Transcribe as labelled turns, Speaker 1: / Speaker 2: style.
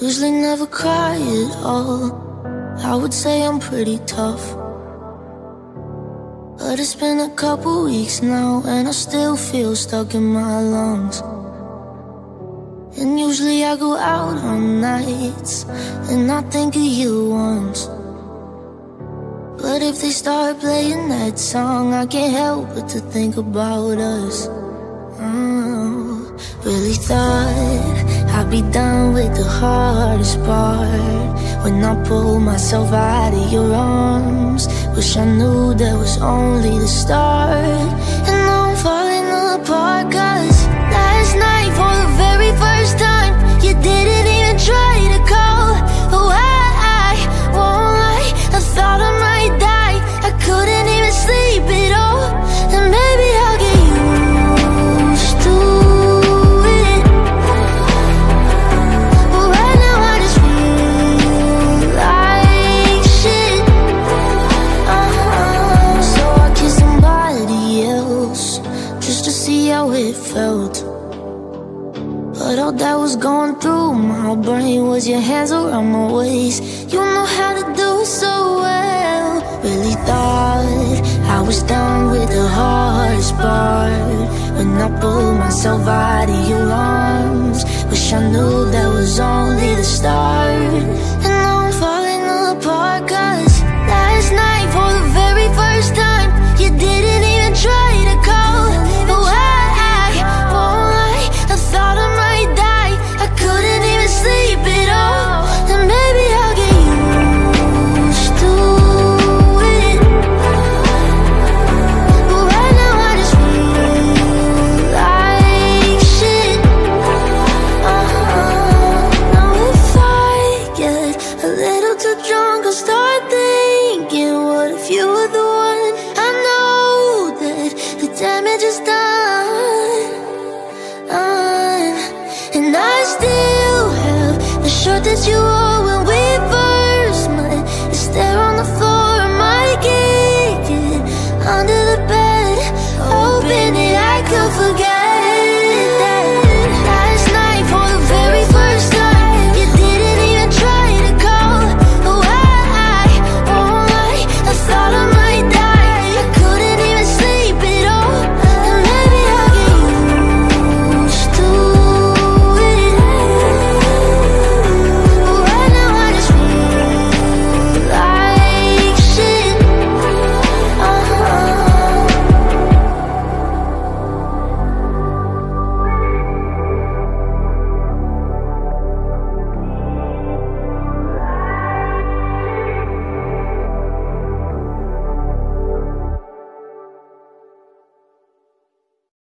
Speaker 1: Usually never cry at all. I would say I'm pretty tough. But it's been a couple weeks now, and I still feel stuck in my lungs. And usually I go out on nights, and I think of you once. But if they start playing that song, I can't help but to think about us. Oh, really thought be done with the hardest part. When I pulled myself out of your arms Wish I knew that was only the start just to see how it felt. But all that was going through my brain was your hands around my waist. You know how to do it so well. Really thought I was done with the hardest part. When I pulled myself out of your arms, wish I knew that was only the start. just